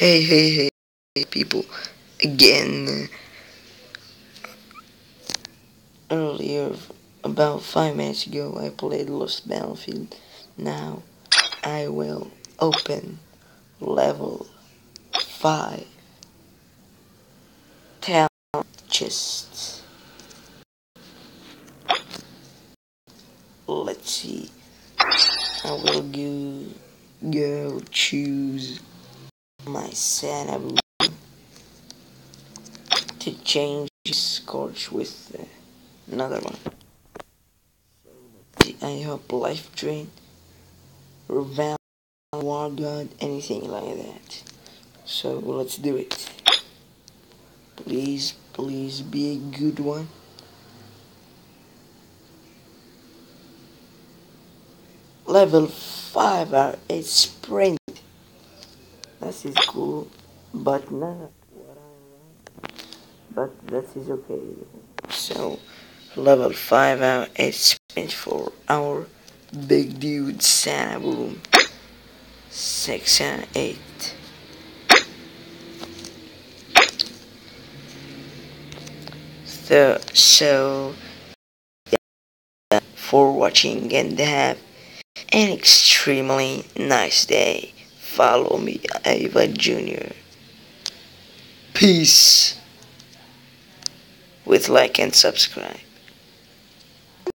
Hey, hey, hey, hey, people. Again. Earlier, about five minutes ago, I played Lost Battlefield. Now, I will open level 5 talent chests. Let's see. I will go, go choose my Santa to change Scorch with uh, another one. I hope Life Drain, Reval, War God, anything like that. So let's do it. Please, please be a good one. Level 5 are a sprint. That is cool, but not what I want. But that is okay. So, level 5 out is for our big dude Santa Boom. 6 and 8. So, so yeah, for watching and have an extremely nice day. Follow me, Aeva Jr. Peace. With like and subscribe.